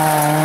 Aww.